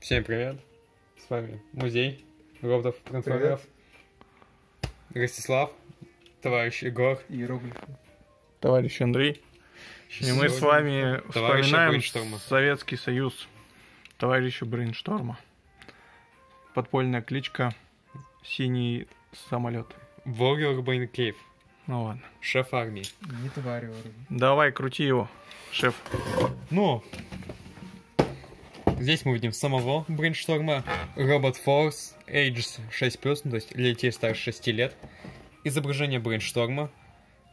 Всем привет! С вами музей роботов трансформеров. Ростислав, товарищ Егор. Иероглифы. Товарищ Андрей. И мы с вами вспоминаем. Советский Союз. Товарища Брейншторма. Подпольная кличка Синий самолет. Warrior Brain Cave, Ну ладно. шеф армии. Не тварь. Давай, крути его, шеф. Ну, здесь мы видим самого Брейншторма, Робот Force, Ages 6+, ну, то есть для детей старше 6 лет. Изображение Брейншторма,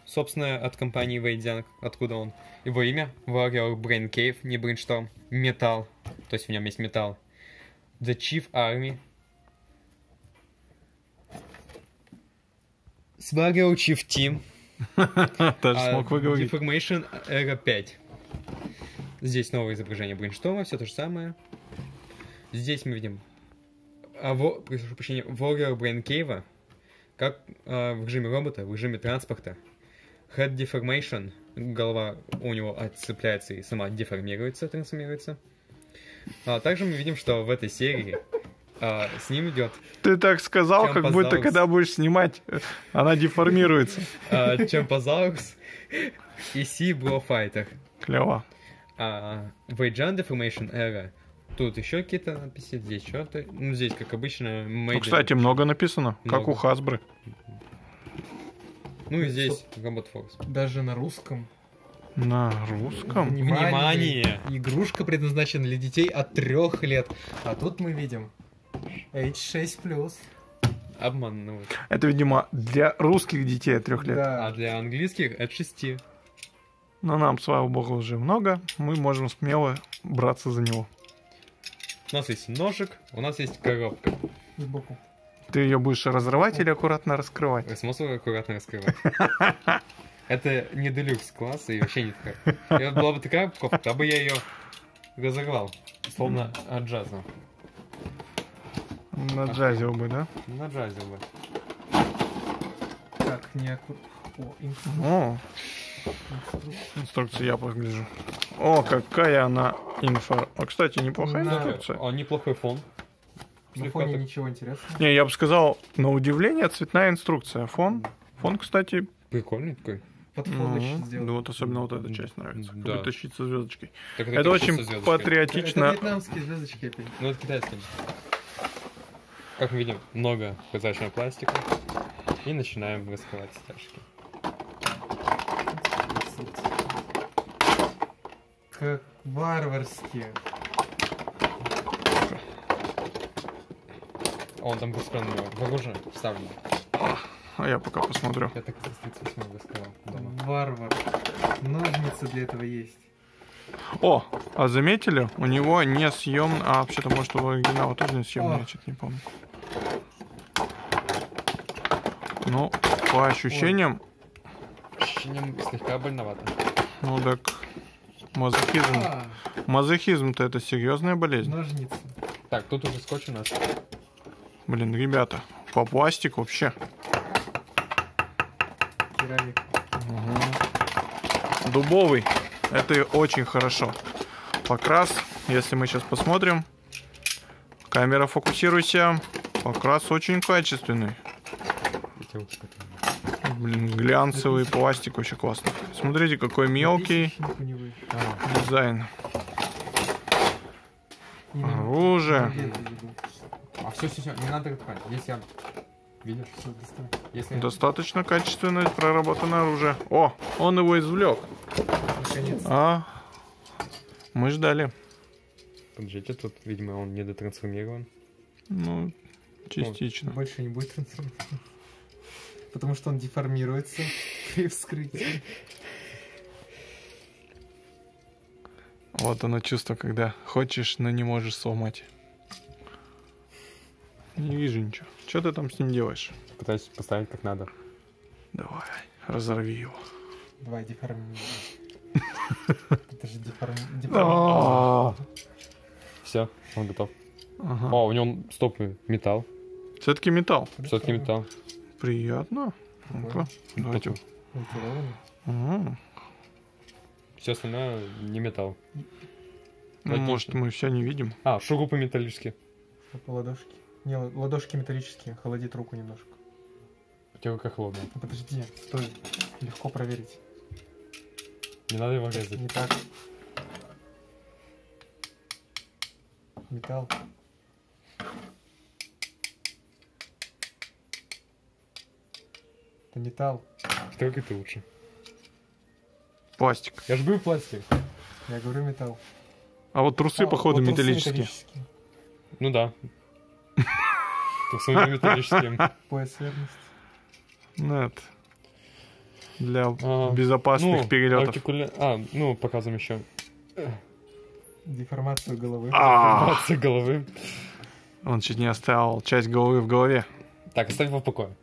собственно, от компании Waydian, откуда он. Его имя Warrior Brain Cave, не Brainstorm, металл, то есть в нем есть металл. The Chief Army. Warrior Chief Team. Даже А, смог выговорить. Deformation Era 5. Здесь новое изображение Брейншторма, все то же самое. Здесь мы видим а, во, прошу прощения, Warrior Brain Cave, как а, в режиме робота, в режиме транспорта. Head Deformation, голова у него отцепляется и сама деформируется, трансформируется. А также мы видим, что в этой серии а, с ним идет Ты так сказал, как будто когда будешь снимать, она деформируется. а, Чампозаурус и Си Бро Файтер. Клево. А, Вейджан Deformation Era. Тут еще какие-то надписи, здесь что-то. Ну, здесь, как обычно, Ну, Made in- кстати, много написано, как Много. у Хасбры. Ну и здесь Робот Форс. Даже на русском. На русском? Внимание! Игрушка предназначена для детей от трех лет. А тут мы видим H6+. Обманывают. Это, видимо, для русских детей от трех лет. А Да. для английских от 6. Но нам, слава богу, уже много. Мы можем смело браться за него. У нас есть ножик, у нас есть коробка. Сбоку. Ты ее будешь разрывать или аккуратно раскрывать? Смысл аккуратно раскрывать. Это не делюкс класс и вообще не такая. Была бы такая упаковка, то бы я ее разорвал. Словно от джаза. Наджазил бы, да? Наджазил бы. Так, не аккур- О, инстру- О, инстру- инструкцию я погляжу. О, какая она инфа. А, кстати, неплохая Да. инструкция. Он неплохой фон. На фоне так- ничего интересного. Не, я бы сказал, на удивление, цветная инструкция. Фон, фон, кстати, Прикольный такой. Под фон еще ну, сделан. вот особенно вот эта часть нравится. Как Да. будто щит со звездочкой. Так Это точно очень звездочкой. Это патриотично. вьетнамские звездочки опять. Ну, это китайский. Как мы видим, много прозрачного пластика. И начинаем раскрывать стяжки. Как варварски. О, он там быстро в оружие вставлено. А я пока посмотрю. Я так с 38 раскрывал дома. Варвар. Ножницы для этого есть. О, а заметили? У него не съем, а вообще-то может у оригинала тоже не съемный, я что-то не помню. Ну, по ощущениям, Ощущением слегка больновато. ну так, мазохизм. А, Мазохизм-то это серьезная болезнь. ножницы. Так, тут уже скотч у нас. Блин, ребята, по пластику вообще. Керамика. Дубовый. Это очень хорошо. Покрас, если мы сейчас посмотрим. Камера, фокусируйся. Покрас очень качественный. Блин, глянцевый пластик очень классно. Смотрите, какой мелкий. А, дизайн. Оружие. а все, все, все, не надо открывать. Если я... Видишь? Если... Достаточно качественное проработанное оружие. О, он его извлек. Наконец. А, мы ждали. Подождите, тут, видимо, он недотрансформирован. Ну, частично. Больше не будет трансформироваться. Потому что он деформируется при вскрытии. Вот оно чувство, когда хочешь, но не можешь сломать. Не вижу ничего. Что ты там с ним делаешь? Пытаюсь поставить как надо. Давай, разорви его. Давай деформируем. Это же деформ... А, Все, он готов. О, у него стопы металл. Все-таки металл. Все-таки металл. Приятно. Ну-ка, давайте. М, Все остальное не металл. Ну, может, мы все не видим. А, шурупы металлические. Оп, ладошки. Не, л- ладошки металлические, холодит руку немножко. У тебя рука холодная. Ну, подожди, стой. Легко проверить. Не надо его резать. Не так. Металл. Это металл. Трогай ты лучше. Пластик. Я же говорю пластик. Я говорю металл. А вот трусы, А, походу, вот трусы металлические. металлические. Ну да. Трусы металлические. Пояс верности. Нет. Для А, безопасных Ну, перелетов. А, ну, показываем еще. Деформацию головы. А, Маться головы. он чуть не оставил часть головы в голове. Так, оставь его в покое.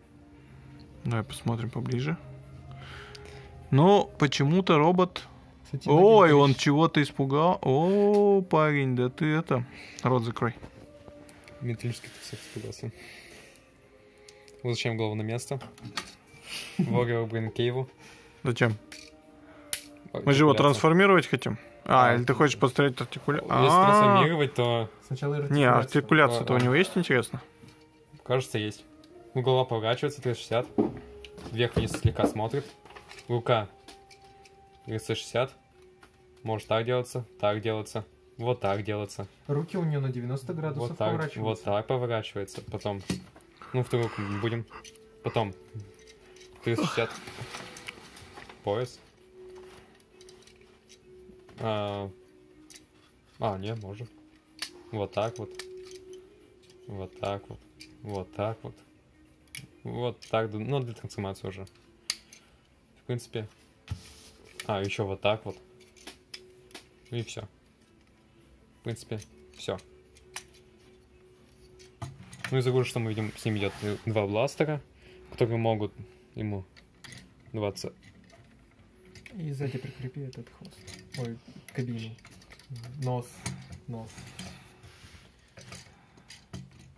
Давай посмотрим поближе. Ну, почему-то робот... Кстати, Ой, он чего-то испугал. О, парень, да ты это... Рот закрой. Металлический трусок испугался. Возвращаем голову на место. Warrior Brain Cave. Зачем? Мы же его трансформировать хотим. А, А, или ты хочешь построить артикуляцию? Если трансформировать, то, Сначала Не, артикуляция. артикуляция-то у А, а. него есть, интересно? кажется, есть. Голова поворачивается 360. Вверх-вниз слегка смотрит. Рука 360. Может так делаться, так делаться. Вот так делаться. Руки у нее на 90 градусов Вот так, вот поворачиваются. так поворачивается. Потом, ну, вторую руку не будем. Потом 360. Пояс. А, а, нет, можно. Вот так вот. Вот так вот. Вот так вот. Вот так, ну, для трансформации уже. В принципе. А, еще вот так вот. И все. В принципе, все. Ну и загружу, что мы видим, с ним идет э, два бластера, которые могут ему 20. И сзади прикрепи этот хвост. Ой, кабину. Нос. Нос.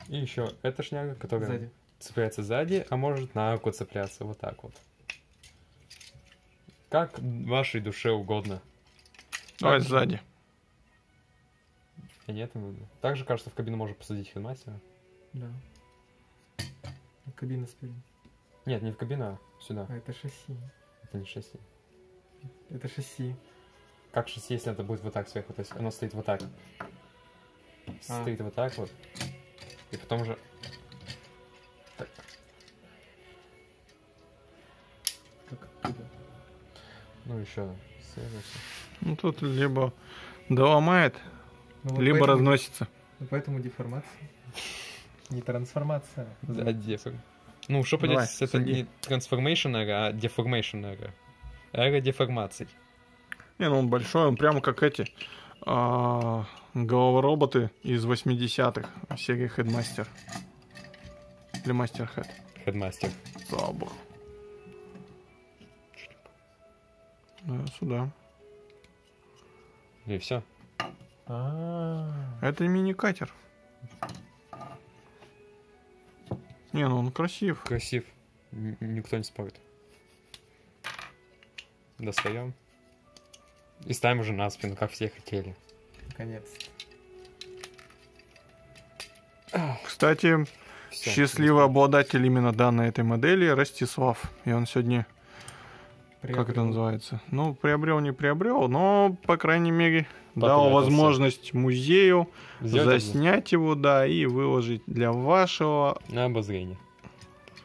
И еще эта шняга, которая Сзади. Цепляется сзади, а может на руку цепляться вот так вот. Как вашей душе угодно. Давай Так. сзади. И нет, ну, также кажется, в кабину можно посадить хедмастера. Да. Кабина спереди. Нет, не в кабину, а сюда. А это шасси. Это не шасси. Это шасси. Как шасси, если это будет вот так сверху? То есть оно стоит вот так. А. Стоит вот так вот. И потом уже... еще следующий. Ну, тут либо доломает, Ну, вот либо поэтому- разносится. ну, поэтому деформация. Не трансформация. Да, деформ. Ну, что поделать, это не transformation эра, а deformation эра. Эра деформаций. Не, ну он большой, он прямо как эти а, головороботы из 80-х серии Headmaster. Или Master Head. Хедмастер. Слава Да, сюда. И все. А, Это мини-катер. Не, ну он красив. Красив. Н- никто не спорит. Достаем. И ставим уже на спину, как все хотели. наконец. Кстати, Всё. счастливый обладатель именно данной этой модели Ростислав. И он сегодня, как это Приобрел. называется? Ну, приобрел, не приобрел, но, по крайней мере, дал возможность музею Сделать заснять его, да, и выложить для вашего на обозрение.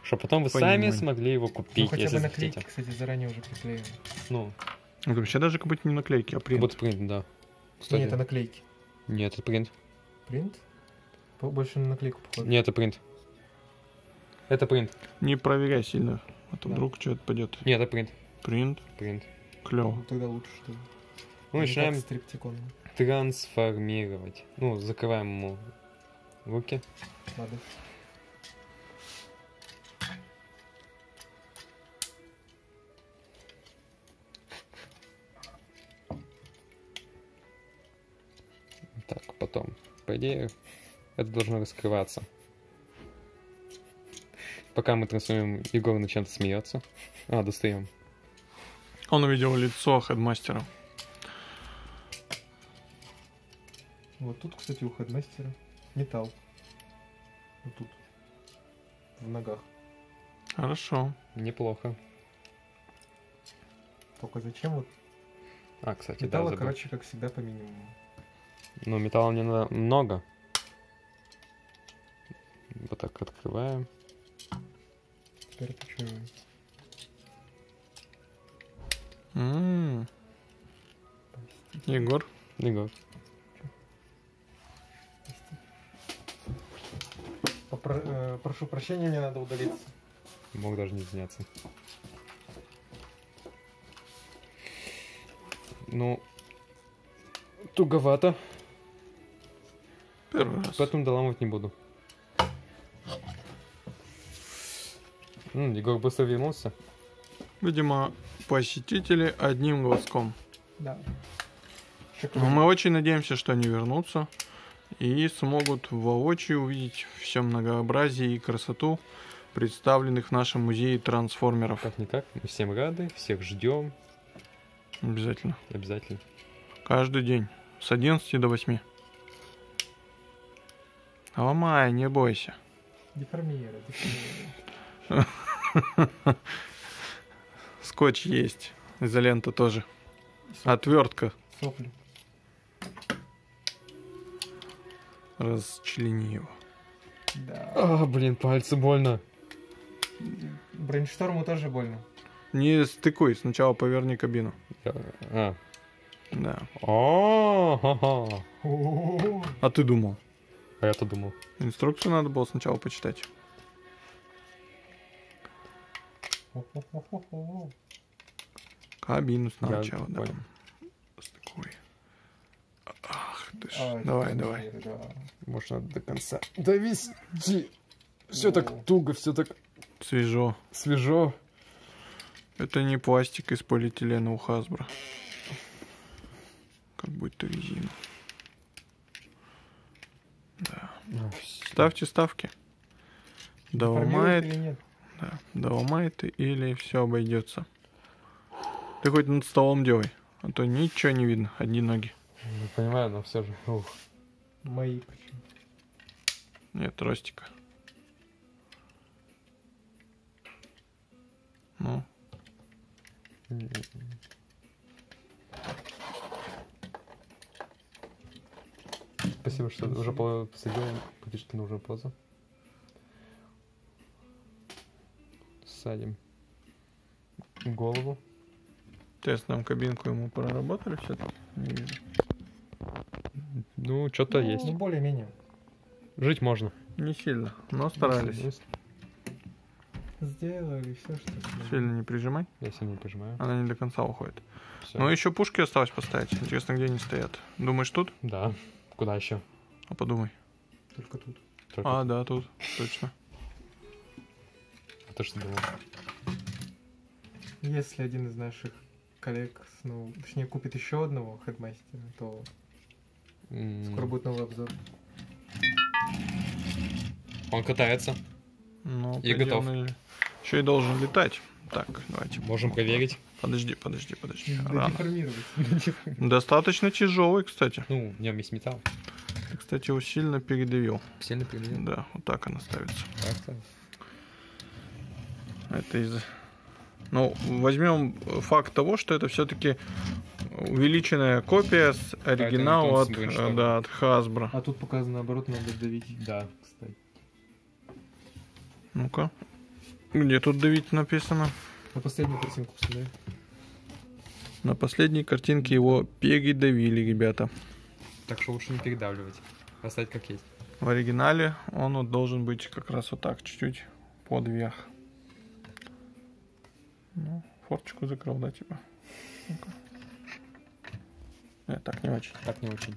Чтобы потом вы Понимаю. сами смогли его Ну, купить, хотя если бы наклейки, захотите. кстати, заранее уже приклеены. Ну, Это вообще даже как будто не наклейки, а как принт. будто принт, да. Кстати. Нет, это наклейки. Нет, это принт. Принт? Больше на наклейку похоже. Нет, это принт. Это принт. Не проверяй сильно, а то Да. вдруг что-то пойдет. Нет, это принт. Принт, Принт. клево. Ну, тогда лучше, что ли. Мы как стриптикон. трансформировать. Ну, закрываем ему руки. Надо. Так, потом. По идее, это должно раскрываться. Пока мы трансформируем, Егор на чем-то смеется. А, достаем. Он увидел лицо хедмастера. Вот тут, кстати, у хедмастера металл. Вот тут. В ногах. Хорошо. Неплохо. Только зачем вот А, кстати, металла, да, забыл. короче, как всегда, по минимуму. Ну, металла мне надо много. Вот так открываем. Теперь почему? Егор, Егор. Попро- э, прошу прощения, мне надо удалиться. Мог даже не заняться. Ну, туговато, первый раз. поэтому доламывать не буду. М, Егор быстро вернулся. Видимо, посетители одним глазком. Да. Но мы очень надеемся, что они вернутся и смогут воочию увидеть все многообразие и красоту представленных в нашем музее трансформеров. Как-никак, мы всем рады, всех ждем Обязательно. обязательно. Каждый день. С 11 до 8. Ломай, не бойся. Деформируй, деформируй. Скотч есть. Изолента тоже. Отвертка. Сопли. Расчлени его. Да. А, блин, пальцы больно. Брейншторму тоже больно. Не стыкуй, сначала поверни кабину. А. Да. О, ха-ха. О-о-о. А ты думал? А я-то думал. Инструкцию надо было сначала почитать. Кабину Я сначала, да. понял. Стыкуй. Ах ты ж. А, давай, давай. да. Может, надо до конца довести. Все Ну. так туго, все так Свежо. свежо. Это не пластик из полиэтилена у Хасбро. Как будто резина. Да. Ставьте ставки. Доломает, да, доломает или все обойдется. Ты хоть над столом делай, а то ничего не видно, одни ноги. Не понимаю, но все же. ух. Мои почему? Нет, ростика. Ну, Спасибо, что уже по- посадил подержки нужную позу. Садим голову. тестовую кабинку ему проработали все-таки? Не вижу. Ну, что-то Ну, есть. более-менее. Жить можно. Не сильно, но старались. Сделали все, что смогли. Сильно не прижимай, Я сильно не прижимаю. она не до конца уходит. Ну, еще пушки осталось поставить. Интересно, где они стоят. Думаешь, тут? Да. Куда еще? А подумай. Только тут. А, да, тут. Точно. А ты что думал? Если один из наших коллег, ну, точнее, купит еще одного хедмастера, то скоро будет новый обзор. Он катается. Ну, И готов. Еще и должен летать. Так, давайте. Можем проверить. Подожди, подожди, подожди. Рано. Достаточно тяжелый, кстати. Ну, в нем есть металл. Ты, кстати, его сильно передавил. Сильно передвинул. Да, вот так она ставится. Так-то. Это из... Ну, возьмем факт того, что это все-таки увеличенная копия с оригинала не от, э, да, от Hasbro. А тут показано, наоборот, надо давить. Да, кстати. Ну-ка. Где тут давить написано? На последнюю картинку посмотри. На последней картинке его передавили, ребята. Так что лучше не передавливать. Оставить как есть. В оригинале он вот должен быть как раз вот так, чуть-чуть под верх. Ну, форточку закрыл, да, типа? Ну-ка. Нет, так не очень. Так не очень.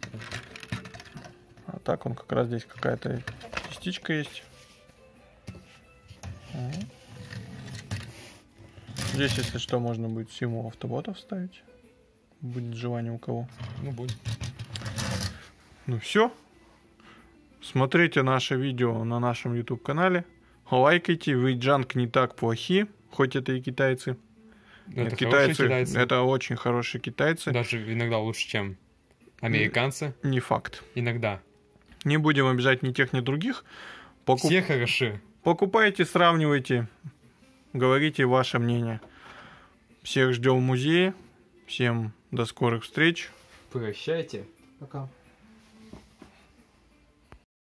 А так он как раз здесь какая-то частичка есть. Здесь, если что, можно будет символ автобота вставить. Будет желание у кого. Ну, будет. Ну все. Смотрите наше видео на нашем YouTube канале. Лайкайте, вы джанк не так плохи, хоть это и китайцы. Нет, это китайцы, китайцы. это очень хорошие китайцы. Даже иногда лучше, чем Американцы Не факт. иногда. Не будем обижать ни тех, ни других. Покуп- Все хороши. Покупайте, сравнивайте, говорите ваше мнение. Всех ждем в музее. Всем до скорых встреч. Прощайте. Пока.